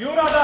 리얼하다.